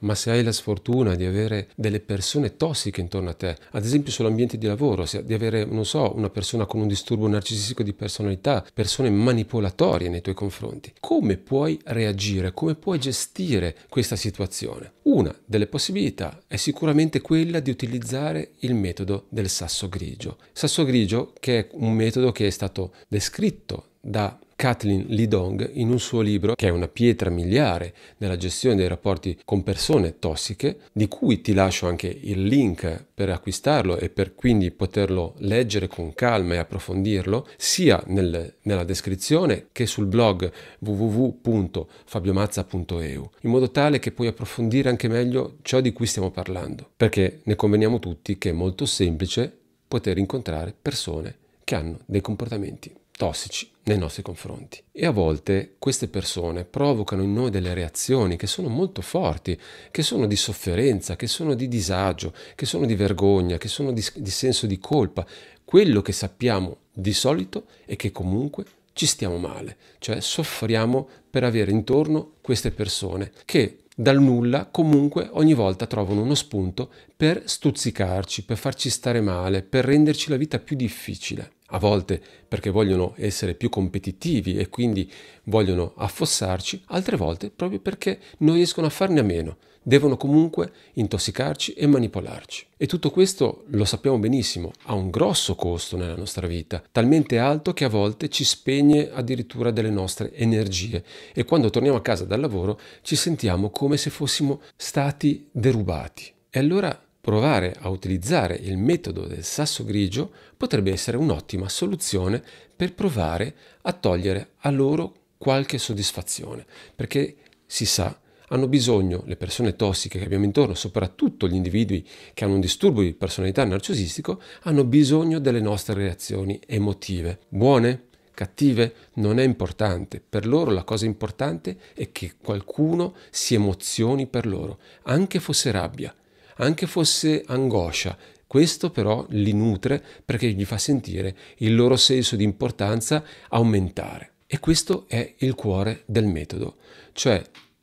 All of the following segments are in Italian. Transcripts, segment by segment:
ma se hai la sfortuna di avere delle persone tossiche intorno a te, ad esempio sull'ambiente di lavoro, di avere, non so, una persona con un disturbo narcisistico di personalità, persone manipolatorie nei tuoi confronti, come puoi reagire, come puoi gestire questa situazione? Una delle possibilità è sicuramente quella di utilizzare il metodo del sasso grigio. Sasso grigio che è un metodo che è stato descritto da Kathleen Lidong in un suo libro che è una pietra miliare nella gestione dei rapporti con persone tossiche, di cui ti lascio anche il link per acquistarlo e per quindi poterlo leggere con calma e approfondirlo, sia nel, nella descrizione che sul blog www.fabiomazza.eu, in modo tale che puoi approfondire anche meglio ciò di cui stiamo parlando, perché ne conveniamo tutti che è molto semplice poter incontrare persone che hanno dei comportamenti tossici nei nostri confronti. E a volte queste persone provocano in noi delle reazioni che sono molto forti, che sono di sofferenza, che sono di disagio, che sono di vergogna, che sono di, di senso di colpa. Quello che sappiamo di solito è che comunque ci stiamo male, cioè soffriamo per avere intorno queste persone che dal nulla comunque ogni volta trovano uno spunto per stuzzicarci, per farci stare male, per renderci la vita più difficile a volte perché vogliono essere più competitivi e quindi vogliono affossarci, altre volte proprio perché non riescono a farne a meno, devono comunque intossicarci e manipolarci. E tutto questo lo sappiamo benissimo, ha un grosso costo nella nostra vita, talmente alto che a volte ci spegne addirittura delle nostre energie e quando torniamo a casa dal lavoro ci sentiamo come se fossimo stati derubati. E allora provare a utilizzare il metodo del sasso grigio potrebbe essere un'ottima soluzione per provare a togliere a loro qualche soddisfazione, perché si sa, hanno bisogno le persone tossiche che abbiamo intorno, soprattutto gli individui che hanno un disturbo di personalità narcisistico, hanno bisogno delle nostre reazioni emotive, buone, cattive, non è importante. Per loro la cosa importante è che qualcuno si emozioni per loro, anche fosse rabbia, anche fosse angoscia. Questo però li nutre perché gli fa sentire il loro senso di importanza aumentare. E questo è il cuore del metodo, cioè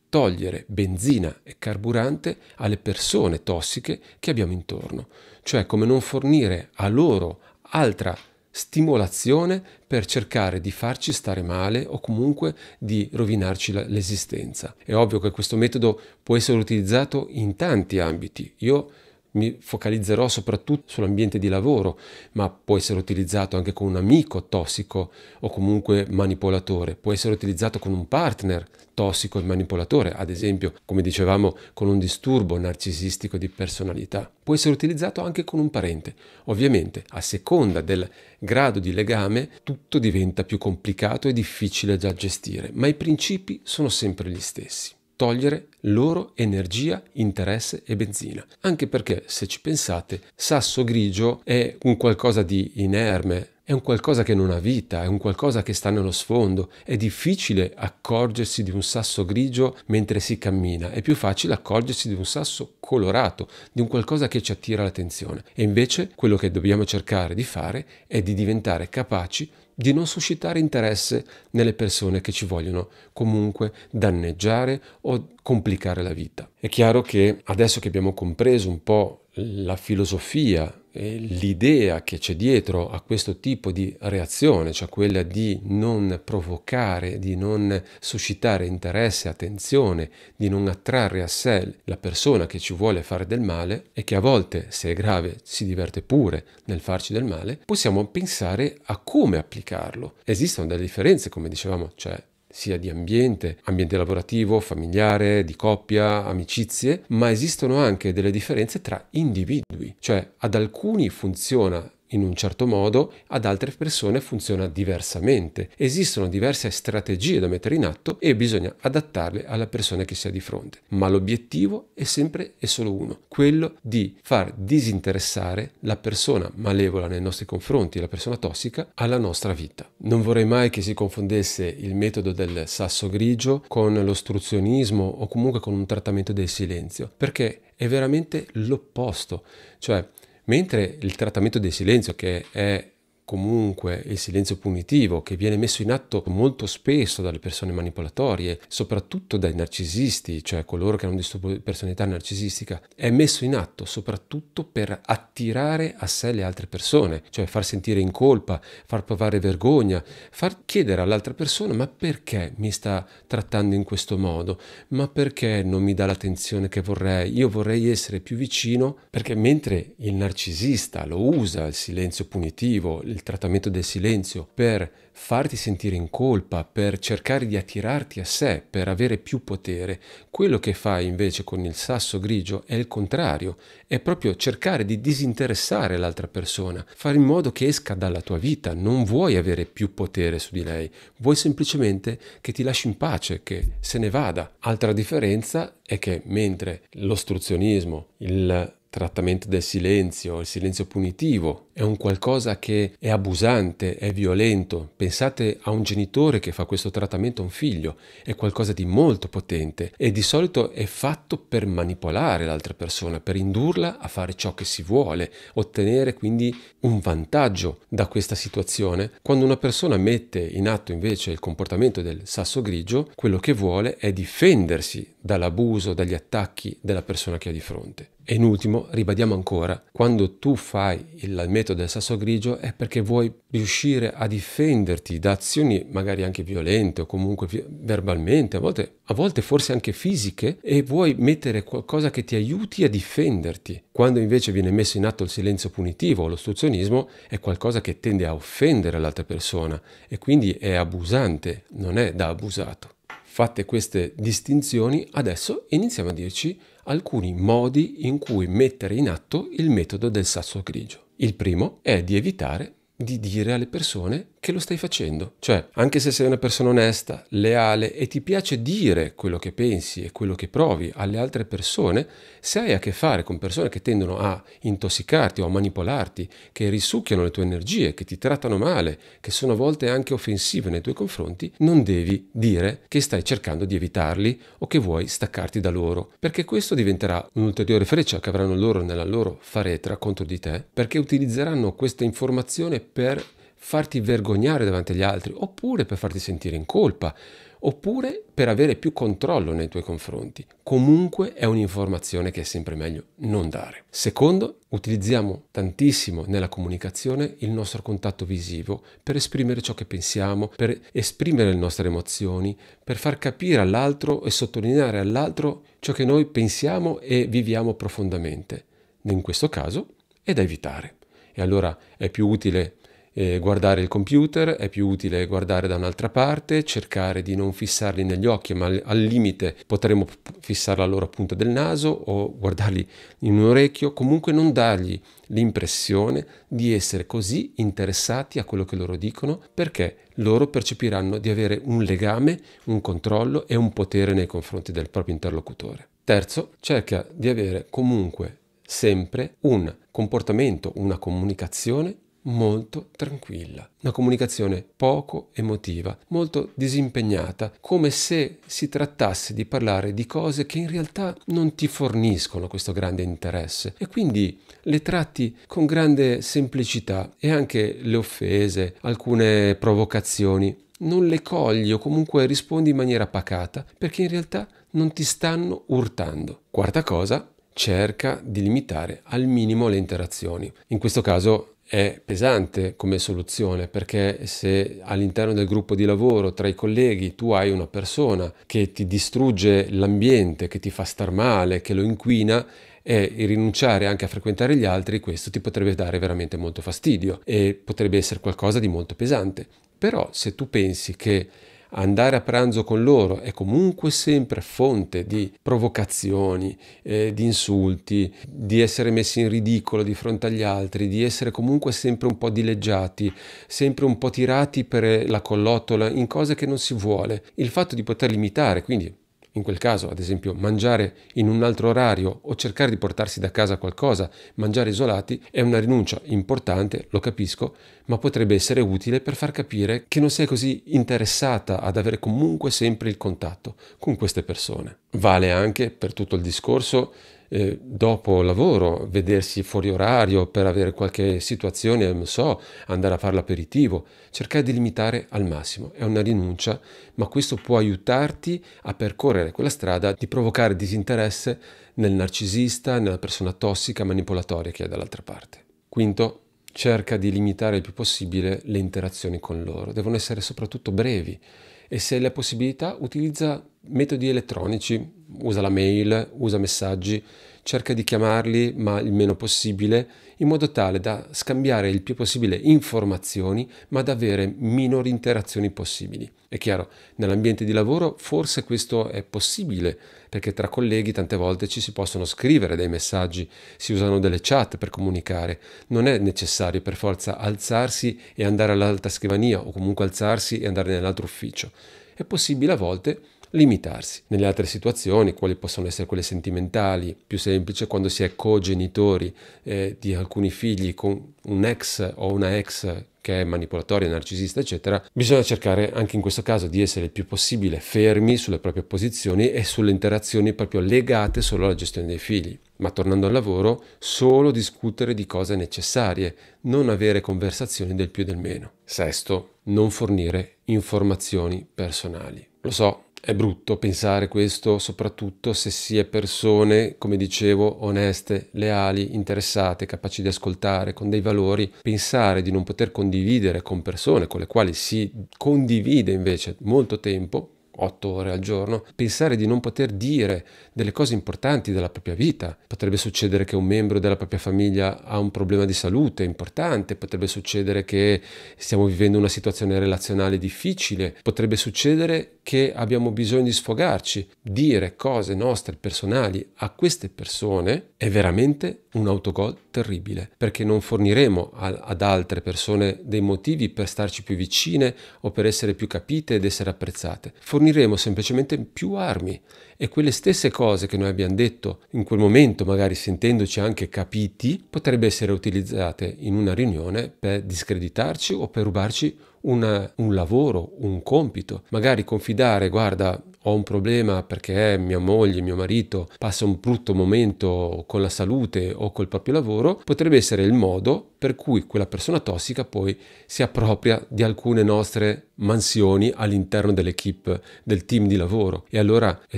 togliere benzina e carburante alle persone tossiche che abbiamo intorno, cioè come non fornire a loro altra stimolazione per cercare di farci stare male o comunque di rovinarci l'esistenza. È ovvio che questo metodo può essere utilizzato in tanti ambiti. Io mi focalizzerò soprattutto sull'ambiente di lavoro, ma può essere utilizzato anche con un amico tossico o comunque manipolatore, può essere utilizzato con un partner tossico e manipolatore, ad esempio, come dicevamo, con un disturbo narcisistico di personalità. Può essere utilizzato anche con un parente. Ovviamente, a seconda del grado di legame, tutto diventa più complicato e difficile da gestire, ma i principi sono sempre gli stessi togliere loro energia, interesse e benzina. Anche perché, se ci pensate, sasso grigio è un qualcosa di inerme, è un qualcosa che non ha vita, è un qualcosa che sta nello sfondo. È difficile accorgersi di un sasso grigio mentre si cammina, è più facile accorgersi di un sasso colorato, di un qualcosa che ci attira l'attenzione. E invece quello che dobbiamo cercare di fare è di diventare capaci di non suscitare interesse nelle persone che ci vogliono comunque danneggiare o complicare la vita. È chiaro che adesso che abbiamo compreso un po' la filosofia l'idea che c'è dietro a questo tipo di reazione, cioè quella di non provocare, di non suscitare interesse, attenzione, di non attrarre a sé la persona che ci vuole fare del male e che a volte, se è grave, si diverte pure nel farci del male, possiamo pensare a come applicarlo. Esistono delle differenze, come dicevamo, cioè sia di ambiente, ambiente lavorativo, familiare, di coppia, amicizie, ma esistono anche delle differenze tra individui, cioè ad alcuni funziona in un certo modo, ad altre persone funziona diversamente. Esistono diverse strategie da mettere in atto e bisogna adattarle alla persona che si ha di fronte. Ma l'obiettivo è sempre e solo uno, quello di far disinteressare la persona malevola nei nostri confronti, la persona tossica, alla nostra vita. Non vorrei mai che si confondesse il metodo del sasso grigio con l'ostruzionismo o comunque con un trattamento del silenzio, perché è veramente l'opposto. Cioè, Mentre il trattamento del silenzio, che è comunque il silenzio punitivo che viene messo in atto molto spesso dalle persone manipolatorie, soprattutto dai narcisisti, cioè coloro che hanno un disturbo di personalità narcisistica, è messo in atto soprattutto per attirare a sé le altre persone, cioè far sentire in colpa, far provare vergogna, far chiedere all'altra persona ma perché mi sta trattando in questo modo, ma perché non mi dà l'attenzione che vorrei, io vorrei essere più vicino, perché mentre il narcisista lo usa il silenzio punitivo, il trattamento del silenzio per farti sentire in colpa, per cercare di attirarti a sé, per avere più potere. Quello che fai invece con il sasso grigio è il contrario, è proprio cercare di disinteressare l'altra persona, fare in modo che esca dalla tua vita, non vuoi avere più potere su di lei, vuoi semplicemente che ti lasci in pace, che se ne vada. Altra differenza è che mentre l'ostruzionismo, il trattamento del silenzio, il silenzio punitivo, è un qualcosa che è abusante, è violento. Pensate a un genitore che fa questo trattamento a un figlio, è qualcosa di molto potente e di solito è fatto per manipolare l'altra persona, per indurla a fare ciò che si vuole, ottenere quindi un vantaggio da questa situazione. Quando una persona mette in atto invece il comportamento del sasso grigio, quello che vuole è difendersi dall'abuso, dagli attacchi della persona che ha di fronte. E in ultimo, ribadiamo ancora, quando tu fai il metodo del sasso grigio è perché vuoi riuscire a difenderti da azioni magari anche violente o comunque verbalmente, a volte, a volte forse anche fisiche, e vuoi mettere qualcosa che ti aiuti a difenderti. Quando invece viene messo in atto il silenzio punitivo o l'ostruzionismo è qualcosa che tende a offendere l'altra persona e quindi è abusante, non è da abusato. Fatte queste distinzioni, adesso iniziamo a dirci alcuni modi in cui mettere in atto il metodo del sasso grigio. Il primo è di evitare di dire alle persone che lo stai facendo. Cioè, anche se sei una persona onesta, leale e ti piace dire quello che pensi e quello che provi alle altre persone, se hai a che fare con persone che tendono a intossicarti o a manipolarti, che risucchiano le tue energie, che ti trattano male, che sono a volte anche offensive nei tuoi confronti, non devi dire che stai cercando di evitarli o che vuoi staccarti da loro, perché questo diventerà un'ulteriore freccia che avranno loro nella loro faretra contro di te, perché utilizzeranno questa informazione per farti vergognare davanti agli altri, oppure per farti sentire in colpa, oppure per avere più controllo nei tuoi confronti. Comunque è un'informazione che è sempre meglio non dare. Secondo, utilizziamo tantissimo nella comunicazione il nostro contatto visivo per esprimere ciò che pensiamo, per esprimere le nostre emozioni, per far capire all'altro e sottolineare all'altro ciò che noi pensiamo e viviamo profondamente. In questo caso è da evitare. E allora è più utile eh, guardare il computer, è più utile guardare da un'altra parte, cercare di non fissarli negli occhi, ma al limite potremmo fissarla alla loro punta del naso o guardarli in un orecchio, comunque non dargli l'impressione di essere così interessati a quello che loro dicono perché loro percepiranno di avere un legame, un controllo e un potere nei confronti del proprio interlocutore. Terzo, cerca di avere comunque sempre un comportamento, una comunicazione molto tranquilla, una comunicazione poco emotiva, molto disimpegnata, come se si trattasse di parlare di cose che in realtà non ti forniscono questo grande interesse e quindi le tratti con grande semplicità e anche le offese, alcune provocazioni non le cogli o comunque rispondi in maniera pacata perché in realtà non ti stanno urtando. Quarta cosa, cerca di limitare al minimo le interazioni. In questo caso è pesante come soluzione perché se all'interno del gruppo di lavoro tra i colleghi tu hai una persona che ti distrugge l'ambiente, che ti fa star male, che lo inquina e rinunciare anche a frequentare gli altri, questo ti potrebbe dare veramente molto fastidio e potrebbe essere qualcosa di molto pesante. Però se tu pensi che andare a pranzo con loro è comunque sempre fonte di provocazioni, eh, di insulti, di essere messi in ridicolo di fronte agli altri, di essere comunque sempre un po' dileggiati, sempre un po' tirati per la collottola in cose che non si vuole. Il fatto di poter limitare, quindi in quel caso, ad esempio, mangiare in un altro orario o cercare di portarsi da casa qualcosa, mangiare isolati, è una rinuncia importante, lo capisco, ma potrebbe essere utile per far capire che non sei così interessata ad avere comunque sempre il contatto con queste persone. Vale anche per tutto il discorso eh, dopo lavoro, vedersi fuori orario per avere qualche situazione, non so, andare a fare l'aperitivo, cercare di limitare al massimo. È una rinuncia, ma questo può aiutarti a percorrere quella strada di provocare disinteresse nel narcisista, nella persona tossica, manipolatoria che è dall'altra parte. Quinto, cerca di limitare il più possibile le interazioni con loro. Devono essere soprattutto brevi e se hai la possibilità utilizza metodi elettronici, usa la mail, usa messaggi, cerca di chiamarli ma il meno possibile in modo tale da scambiare il più possibile informazioni ma da avere minori interazioni possibili. È chiaro, nell'ambiente di lavoro forse questo è possibile perché tra colleghi tante volte ci si possono scrivere dei messaggi, si usano delle chat per comunicare, non è necessario per forza alzarsi e andare all'alta scrivania o comunque alzarsi e andare nell'altro ufficio. È possibile a volte limitarsi. Nelle altre situazioni, quali possono essere quelle sentimentali, più semplice quando si è cogenitori eh, di alcuni figli con un ex o una ex che è manipolatoria, narcisista, eccetera, bisogna cercare anche in questo caso di essere il più possibile fermi sulle proprie posizioni e sulle interazioni proprio legate solo alla gestione dei figli. Ma tornando al lavoro, solo discutere di cose necessarie, non avere conversazioni del più e del meno. Sesto, non fornire informazioni personali. Lo so, è brutto pensare questo, soprattutto se si è persone, come dicevo, oneste, leali, interessate, capaci di ascoltare, con dei valori. Pensare di non poter condividere con persone con le quali si condivide invece molto tempo, otto ore al giorno, pensare di non poter dire delle cose importanti della propria vita. Potrebbe succedere che un membro della propria famiglia ha un problema di salute importante, potrebbe succedere che stiamo vivendo una situazione relazionale difficile, potrebbe succedere che abbiamo bisogno di sfogarci. Dire cose nostre personali a queste persone è veramente un autogol terribile, perché non forniremo a, ad altre persone dei motivi per starci più vicine o per essere più capite ed essere apprezzate. Forniremo semplicemente più armi e quelle stesse cose che noi abbiamo detto in quel momento, magari sentendoci anche capiti, potrebbero essere utilizzate in una riunione per discreditarci o per rubarci una, un lavoro, un compito. Magari confidare, guarda, ho un problema perché mia moglie, mio marito passa un brutto momento con la salute o col proprio lavoro, potrebbe essere il modo per cui quella persona tossica poi si appropria di alcune nostre mansioni all'interno dell'equipe, del team di lavoro e allora è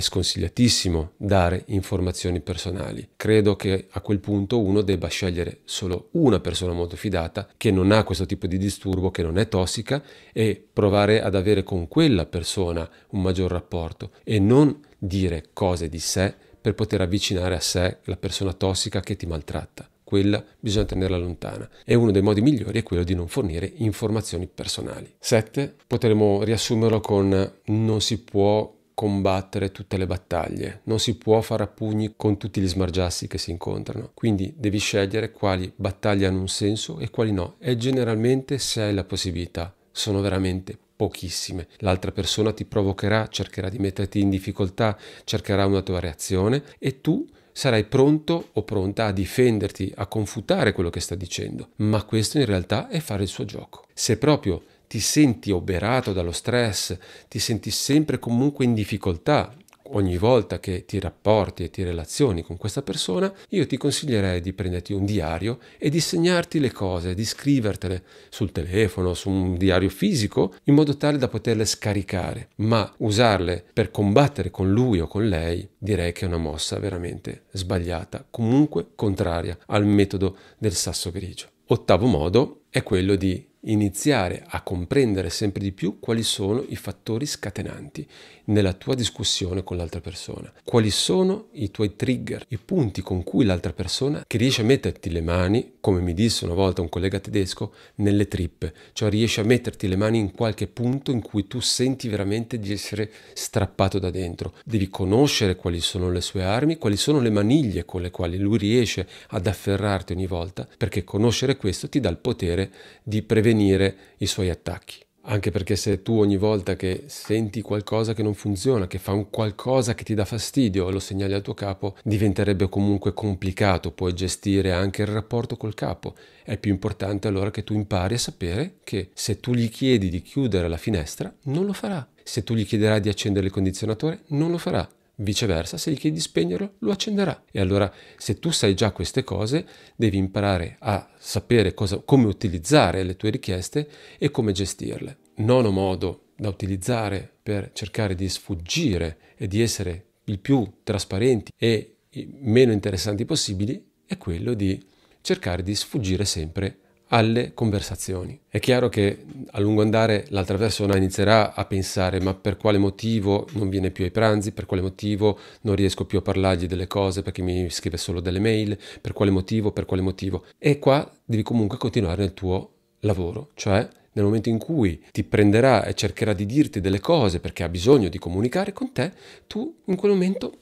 sconsigliatissimo dare informazioni personali. Credo che a quel punto uno debba scegliere solo una persona molto fidata che non ha questo tipo di disturbo, che non è tossica e provare ad avere con quella persona un maggior rapporto e non dire cose di sé per poter avvicinare a sé la persona tossica che ti maltratta quella bisogna tenerla lontana e uno dei modi migliori è quello di non fornire informazioni personali. 7. Potremmo riassumerlo con non si può combattere tutte le battaglie, non si può fare a pugni con tutti gli smargiassi che si incontrano, quindi devi scegliere quali battaglie hanno un senso e quali no e generalmente se hai la possibilità sono veramente pochissime. L'altra persona ti provocherà, cercherà di metterti in difficoltà, cercherà una tua reazione e tu sarai pronto o pronta a difenderti, a confutare quello che sta dicendo, ma questo in realtà è fare il suo gioco. Se proprio ti senti oberato dallo stress, ti senti sempre comunque in difficoltà, ogni volta che ti rapporti e ti relazioni con questa persona, io ti consiglierei di prenderti un diario e di segnarti le cose, di scrivertele sul telefono, su un diario fisico, in modo tale da poterle scaricare. Ma usarle per combattere con lui o con lei, direi che è una mossa veramente sbagliata, comunque contraria al metodo del sasso grigio. Ottavo modo è quello di iniziare a comprendere sempre di più quali sono i fattori scatenanti nella tua discussione con l'altra persona, quali sono i tuoi trigger, i punti con cui l'altra persona che riesce a metterti le mani, come mi disse una volta un collega tedesco, nelle trippe, cioè riesce a metterti le mani in qualche punto in cui tu senti veramente di essere strappato da dentro. Devi conoscere quali sono le sue armi, quali sono le maniglie con le quali lui riesce ad afferrarti ogni volta, perché conoscere questo ti dà il potere di prevenire i suoi attacchi anche perché se tu ogni volta che senti qualcosa che non funziona, che fa un qualcosa che ti dà fastidio, lo segnali al tuo capo, diventerebbe comunque complicato poi gestire anche il rapporto col capo. È più importante allora che tu impari a sapere che se tu gli chiedi di chiudere la finestra, non lo farà. Se tu gli chiederai di accendere il condizionatore, non lo farà Viceversa, se gli chiedi di spegnerlo, lo accenderà. E allora, se tu sai già queste cose, devi imparare a sapere cosa, come utilizzare le tue richieste e come gestirle. Nono modo da utilizzare per cercare di sfuggire e di essere il più trasparenti e meno interessanti possibili è quello di cercare di sfuggire sempre alle conversazioni. È chiaro che a lungo andare l'altra persona inizierà a pensare ma per quale motivo non viene più ai pranzi, per quale motivo non riesco più a parlargli delle cose perché mi scrive solo delle mail, per quale motivo, per quale motivo. E qua devi comunque continuare nel tuo lavoro, cioè nel momento in cui ti prenderà e cercherà di dirti delle cose perché ha bisogno di comunicare con te, tu in quel momento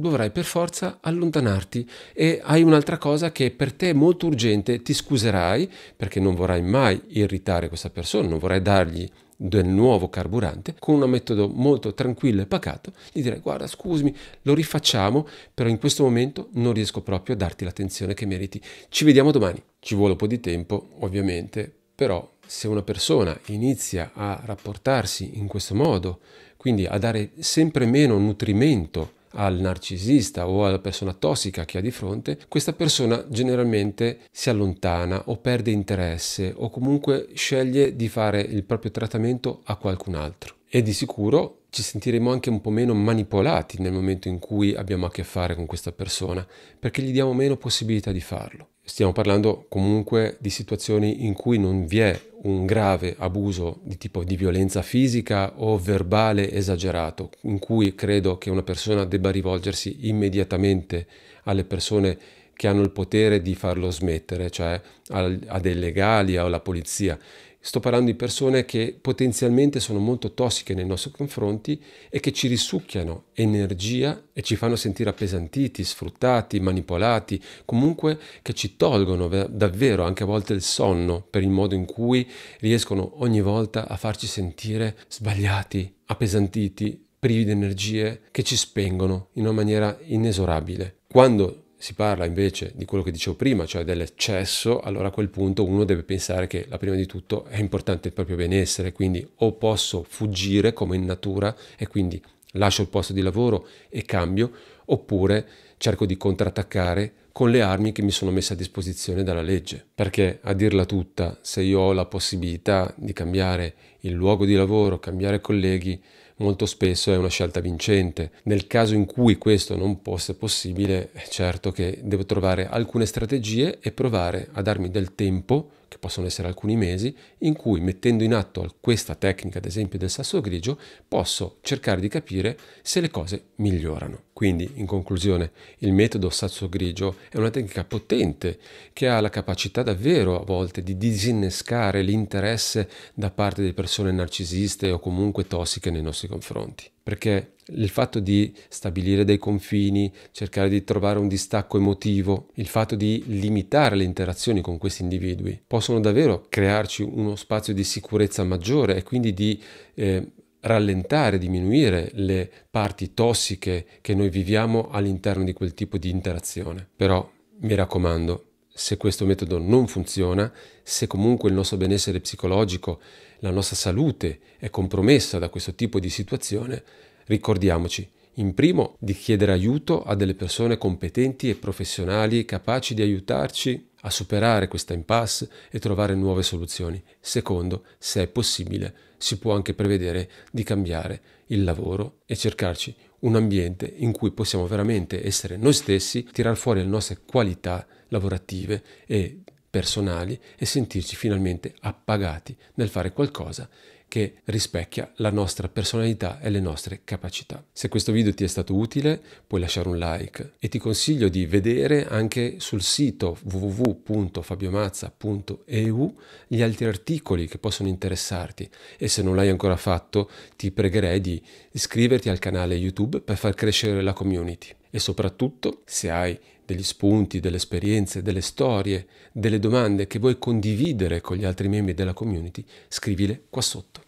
dovrai per forza allontanarti. E hai un'altra cosa che per te è molto urgente, ti scuserai perché non vorrai mai irritare questa persona, non vorrai dargli del nuovo carburante con un metodo molto tranquillo e pacato gli direi guarda scusami lo rifacciamo però in questo momento non riesco proprio a darti l'attenzione che meriti. Ci vediamo domani. Ci vuole un po' di tempo ovviamente però se una persona inizia a rapportarsi in questo modo quindi a dare sempre meno nutrimento al narcisista o alla persona tossica che ha di fronte, questa persona generalmente si allontana o perde interesse o comunque sceglie di fare il proprio trattamento a qualcun altro. E di sicuro ci sentiremo anche un po' meno manipolati nel momento in cui abbiamo a che fare con questa persona, perché gli diamo meno possibilità di farlo. Stiamo parlando comunque di situazioni in cui non vi è un grave abuso di tipo di violenza fisica o verbale esagerato, in cui credo che una persona debba rivolgersi immediatamente alle persone che hanno il potere di farlo smettere, cioè a, a dei legali o alla polizia. Sto parlando di persone che potenzialmente sono molto tossiche nei nostri confronti e che ci risucchiano energia e ci fanno sentire appesantiti, sfruttati, manipolati, comunque che ci tolgono davvero anche a volte il sonno per il modo in cui riescono ogni volta a farci sentire sbagliati, appesantiti, privi di energie che ci spengono in una maniera inesorabile. Quando si parla invece di quello che dicevo prima, cioè dell'eccesso, allora a quel punto uno deve pensare che la prima di tutto è importante il proprio benessere, quindi o posso fuggire come in natura e quindi lascio il posto di lavoro e cambio, oppure cerco di contrattaccare con le armi che mi sono messe a disposizione dalla legge. Perché a dirla tutta, se io ho la possibilità di cambiare il luogo di lavoro, cambiare colleghi, molto spesso è una scelta vincente. Nel caso in cui questo non fosse possibile, è certo che devo trovare alcune strategie e provare a darmi del tempo che possono essere alcuni mesi, in cui mettendo in atto questa tecnica, ad esempio del sasso grigio, posso cercare di capire se le cose migliorano. Quindi, in conclusione, il metodo sasso grigio è una tecnica potente che ha la capacità davvero a volte di disinnescare l'interesse da parte delle persone narcisiste o comunque tossiche nei nostri confronti perché il fatto di stabilire dei confini, cercare di trovare un distacco emotivo, il fatto di limitare le interazioni con questi individui, possono davvero crearci uno spazio di sicurezza maggiore e quindi di eh, rallentare, diminuire le parti tossiche che noi viviamo all'interno di quel tipo di interazione. Però mi raccomando, se questo metodo non funziona, se comunque il nostro benessere psicologico, la nostra salute è compromessa da questo tipo di situazione, ricordiamoci, in primo, di chiedere aiuto a delle persone competenti e professionali capaci di aiutarci a superare questa impasse e trovare nuove soluzioni. Secondo, se è possibile, si può anche prevedere di cambiare il lavoro e cercarci un ambiente in cui possiamo veramente essere noi stessi, tirar fuori le nostre qualità lavorative e personali e sentirci finalmente appagati nel fare qualcosa che rispecchia la nostra personalità e le nostre capacità. Se questo video ti è stato utile puoi lasciare un like e ti consiglio di vedere anche sul sito www.fabiomazza.eu gli altri articoli che possono interessarti e se non l'hai ancora fatto ti pregherei di iscriverti al canale YouTube per far crescere la community e soprattutto se hai degli spunti, delle esperienze, delle storie, delle domande che vuoi condividere con gli altri membri della community, scrivile qua sotto.